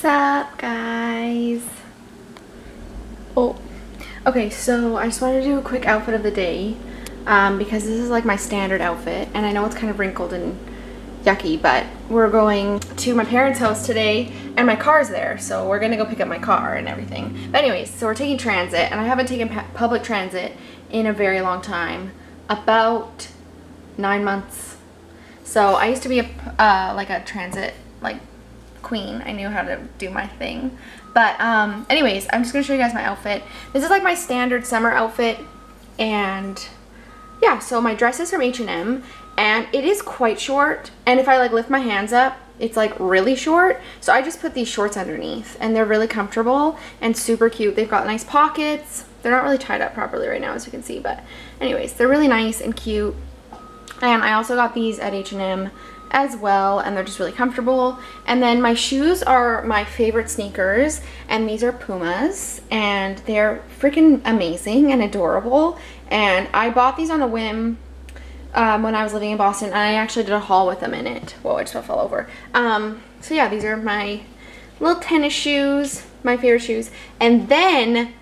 What's up, guys? Oh, okay, so I just wanted to do a quick outfit of the day um, because this is like my standard outfit and I know it's kind of wrinkled and yucky, but we're going to my parents' house today and my car's there, so we're gonna go pick up my car and everything. But anyways, so we're taking transit and I haven't taken public transit in a very long time, about nine months. So I used to be a, uh, like a transit like queen. I knew how to do my thing. But um, anyways, I'm just going to show you guys my outfit. This is like my standard summer outfit. And yeah, so my dress is from H&M. And it is quite short. And if I like lift my hands up, it's like really short. So I just put these shorts underneath. And they're really comfortable and super cute. They've got nice pockets. They're not really tied up properly right now as you can see. But anyways, they're really nice and cute. And I also got these at H&M as well and they're just really comfortable. And then my shoes are my favorite sneakers and these are Pumas and they're freaking amazing and adorable. And I bought these on a whim um, when I was living in Boston and I actually did a haul with them in it. Whoa I just fell over. Um, so yeah these are my little tennis shoes my favorite shoes. And then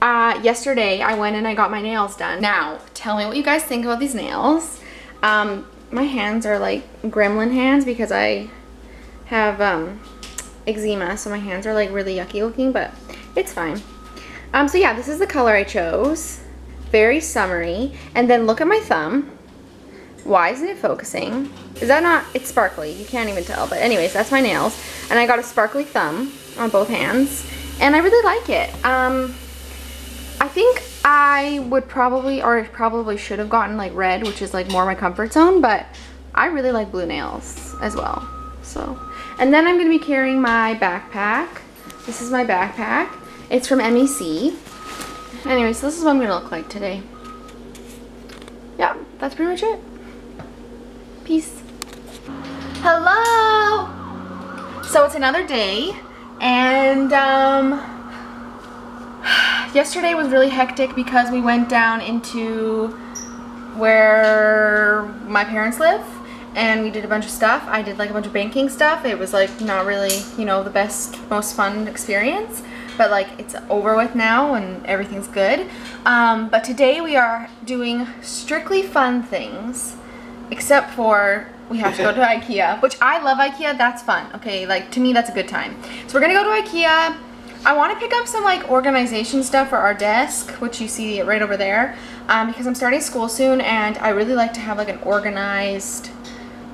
uh, yesterday I went and I got my nails done. Now tell me what you guys think about these nails. Um, my hands are like gremlin hands because I have um, eczema so my hands are like really yucky looking but it's fine. Um, so yeah this is the color I chose. Very summery. And then look at my thumb. Why isn't it focusing? Is that not it's sparkly. You can't even tell. But anyways that's my nails. And I got a sparkly thumb on both hands. And I really like it. Um, I think I would probably, or probably should have gotten like red, which is like more my comfort zone, but I really like blue nails as well. So, and then I'm going to be carrying my backpack. This is my backpack. It's from MEC. Anyway, so this is what I'm going to look like today. Yeah, that's pretty much it. Peace. Hello! So it's another day, and um, yesterday was really hectic because we went down into where my parents live and we did a bunch of stuff. I did like a bunch of banking stuff. It was like not really, you know, the best, most fun experience, but like it's over with now and everything's good. Um, but today we are doing strictly fun things, except for we have to go to Ikea, which I love Ikea. That's fun. Okay, like to me, that's a good time. So we're gonna go to Ikea. I want to pick up some like organization stuff for our desk, which you see right over there, um, because I'm starting school soon and I really like to have like an organized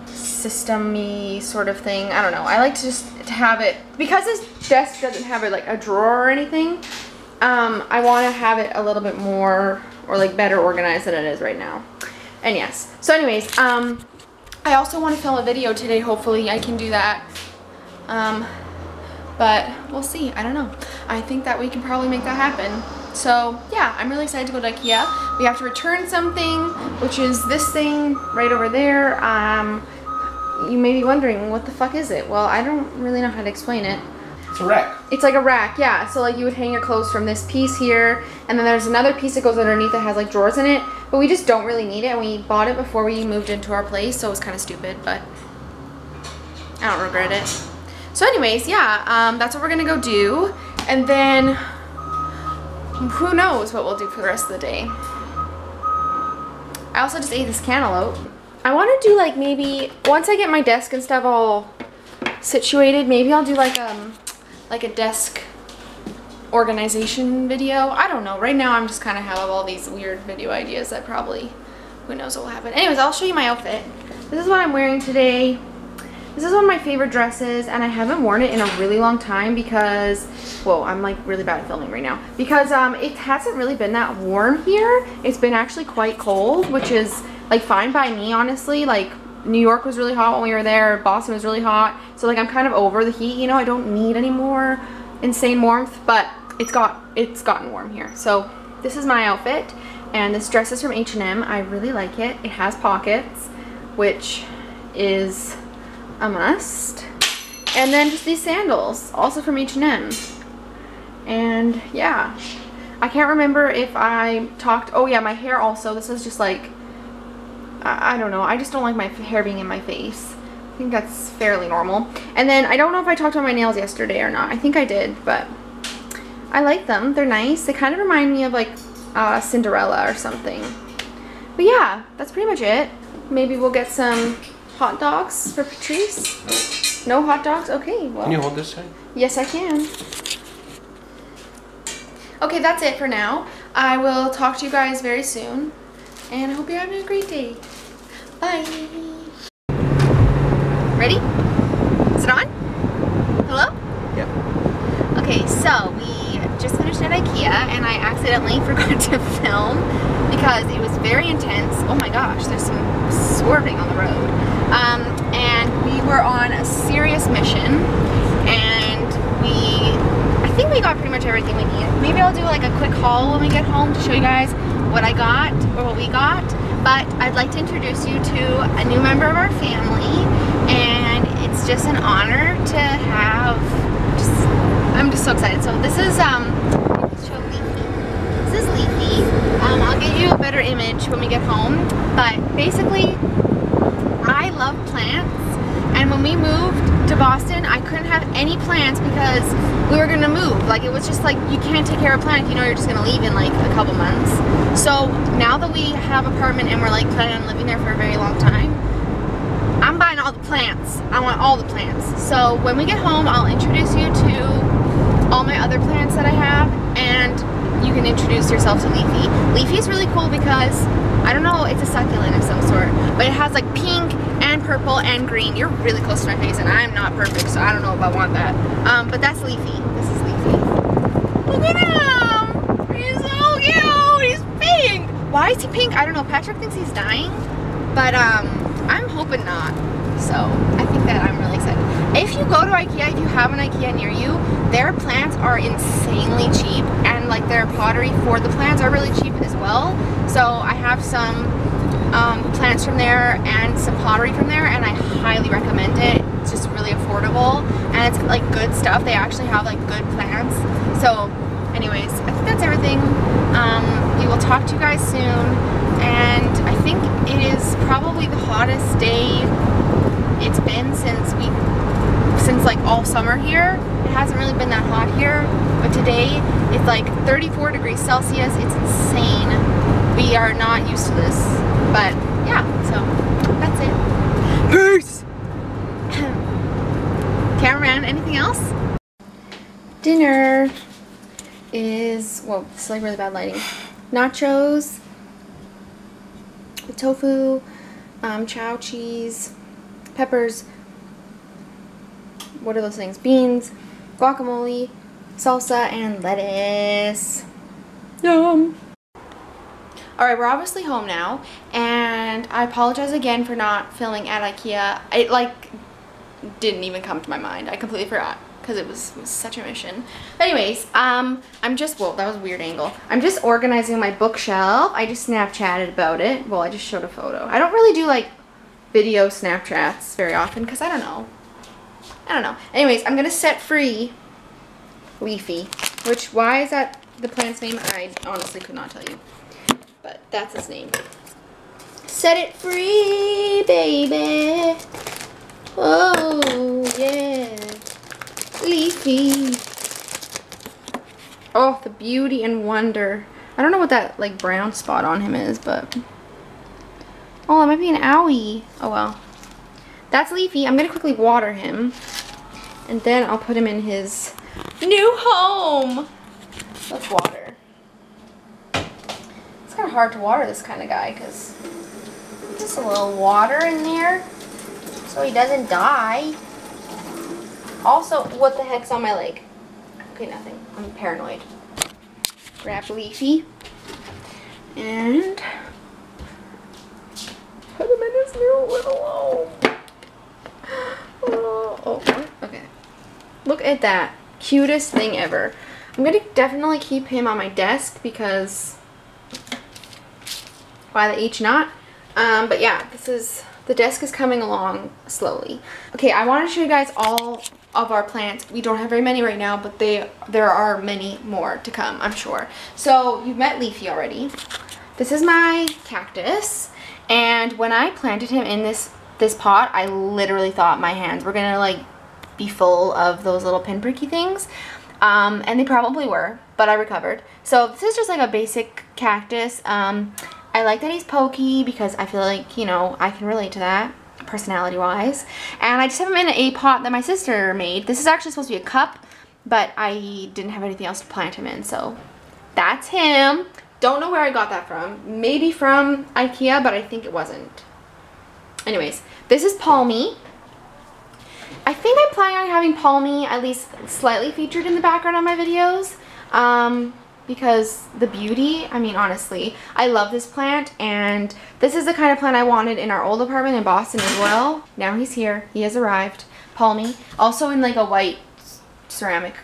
system sort of thing. I don't know. I like to just to have it, because this desk doesn't have a, like a drawer or anything, um, I want to have it a little bit more or like better organized than it is right now. And yes. So anyways, um, I also want to film a video today. Hopefully I can do that. Um, but we'll see. I don't know. I think that we can probably make that happen. So yeah, I'm really excited to go to Ikea. We have to return something, which is this thing right over there. Um, you may be wondering, what the fuck is it? Well, I don't really know how to explain it. It's a rack. It's like a rack, yeah. So like you would hang your clothes from this piece here, and then there's another piece that goes underneath that has like drawers in it, but we just don't really need it. And we bought it before we moved into our place, so it was kind of stupid, but I don't regret it. So anyways, yeah, um, that's what we're gonna go do. And then who knows what we'll do for the rest of the day. I also just ate this cantaloupe. I want to do like maybe, once I get my desk and stuff all situated, maybe I'll do like um like a desk organization video. I don't know. Right now I'm just kind of have all these weird video ideas that probably, who knows what will happen. Anyways, I'll show you my outfit. This is what I'm wearing today. This is one of my favorite dresses and I haven't worn it in a really long time because, whoa, I'm like really bad at filming right now. Because um, it hasn't really been that warm here. It's been actually quite cold, which is like fine by me, honestly. Like New York was really hot when we were there. Boston was really hot. So like I'm kind of over the heat, you know, I don't need any more insane warmth, but it's got it's gotten warm here. So this is my outfit and this dress is from H&M. I really like it. It has pockets, which is a must. And then just these sandals, also from H&M. And yeah, I can't remember if I talked, oh yeah, my hair also, this is just like, I, I, don't know, I just don't like my hair being in my face. I think that's fairly normal. And then I don't know if I talked about my nails yesterday or not. I think I did, but I like them. They're nice. They kind of remind me of like uh, Cinderella or something. But yeah, that's pretty much it. Maybe we'll get some hot dogs for Patrice. No hot dogs? Okay, well. Can you hold this side? Yes, I can. Okay, that's it for now. I will talk to you guys very soon. And I hope you're having a great day. Bye. Ready? Is it on? Hello? Yep. Okay, so we just finished at Ikea and I accidentally forgot to film because it was very intense. Oh my gosh, there's some swerving on the road. Um, and we were on a serious mission and we, I think we got pretty much everything we needed. Maybe I'll do like a quick haul when we get home to show you guys what I got or what we got. But I'd like to introduce you to a new member of our family and it's just an honor to have just I'm just so excited. So this is um. This is Leafy. Um, I'll get you a better image when we get home. But basically, I love plants. And when we moved to Boston, I couldn't have any plants because we were gonna move. Like it was just like you can't take care of a plant if you know you're just gonna leave in like a couple months. So now that we have apartment and we're like planning on living there for a very long time, I'm buying all the plants. I want all the plants. So when we get home, I'll introduce you to all my other plants that I have and you can introduce yourself to Leafy. Leafy is really cool because, I don't know, it's a succulent of some sort, but it has like pink and purple and green. You're really close to my face and I'm not perfect, so I don't know if I want that. Um, but that's Leafy. This is Leafy. Look at him! He's so cute! He's pink! Why is he pink? I don't know. Patrick thinks he's dying, but um, I'm hoping not. So that I'm really excited. If you go to Ikea, if you have an Ikea near you, their plants are insanely cheap and like their pottery for the plants are really cheap as well. So I have some um, plants from there and some pottery from there and I highly recommend it. It's just really affordable and it's like good stuff. They actually have like good plants. So anyways, I think that's everything. Um, we will talk to you guys soon and I think it is probably the hottest day it's been since we since like all summer here. It hasn't really been that hot here, but today it's like 34 degrees Celsius. It's insane. We are not used to this, but yeah, so that's it. Peace! Cameraman, anything else? Dinner is, well, this is like really bad lighting. Nachos, tofu, um, Chao cheese, peppers, what are those things? Beans, guacamole, salsa, and lettuce. Yum! Alright, we're obviously home now, and I apologize again for not filming at Ikea. It, like, didn't even come to my mind. I completely forgot because it was, was, such a mission. But anyways, um, I'm just, well, that was a weird angle. I'm just organizing my bookshelf. I just Snapchatted about it. Well, I just showed a photo. I don't really do, like, video Snapchats very often because I don't know. I don't know. Anyways, I'm going to set free Leafy, which, why is that the plant's name? I honestly could not tell you. But that's its name. Set it free, baby. Oh, yeah. Leafy. Oh, the beauty and wonder. I don't know what that, like, brown spot on him is, but... Oh, it might be an owie. Oh, well. That's Leafy. I'm going to quickly water him. And then I'll put him in his new home. Let's water. It's kind of hard to water this kind of guy because just a little water in there so he doesn't die. Also, what the heck's on my leg? Okay, nothing. I'm paranoid. Grab Leafy. And put him in his new little home. Oh, oh, okay. Look at that. Cutest thing ever. I'm going to definitely keep him on my desk because why the H not? Um, but yeah, this is, the desk is coming along slowly. Okay, I want to show you guys all of our plants. We don't have very many right now, but they there are many more to come, I'm sure. So you've met Leafy already. This is my cactus. And when I planted him in this this pot, I literally thought my hands were gonna like be full of those little pinpricky things. Um, and they probably were, but I recovered. So this is just like a basic cactus. Um, I like that he's pokey because I feel like, you know, I can relate to that personality wise. And I just have him in a pot that my sister made. This is actually supposed to be a cup, but I didn't have anything else to plant him in. So that's him. Don't know where I got that from. Maybe from Ikea, but I think it wasn't. Anyways, this is Palmy. I think I'm planning on having Palmy at least slightly featured in the background on my videos. Um, because the beauty, I mean, honestly, I love this plant and this is the kind of plant I wanted in our old apartment in Boston as well. Now he's here. He has arrived. Palmy. Also in like a white ceramic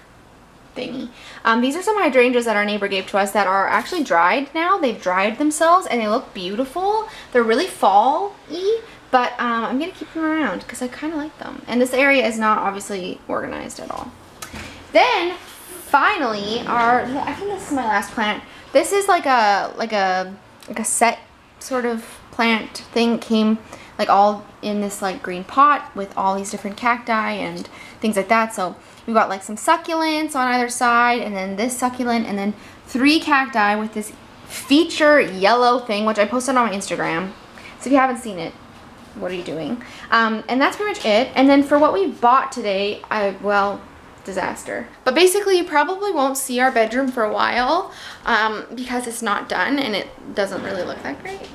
thingy. Um, these are some hydrangeas that our neighbor gave to us that are actually dried now. They've dried themselves and they look beautiful. They're really fall-y, but um, I'm going to keep them around because I kind of like them. And this area is not obviously organized at all. Then, finally, our, I think this is my last plant. This is like a, like a, like a set sort of plant thing. Came like all in this like green pot with all these different cacti and things like that. So we've got like some succulents on either side and then this succulent and then three cacti with this feature yellow thing, which I posted on my Instagram. So if you haven't seen it, what are you doing? Um, and that's pretty much it. And then for what we bought today, I, well, disaster. But basically you probably won't see our bedroom for a while um, because it's not done and it doesn't really look that great.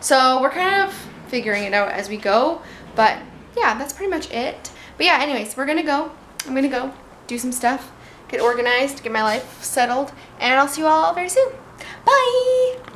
So we're kind of figuring it out as we go. But yeah, that's pretty much it. But yeah, anyways, we're gonna go. I'm gonna go do some stuff, get organized, get my life settled, and I'll see you all very soon. Bye!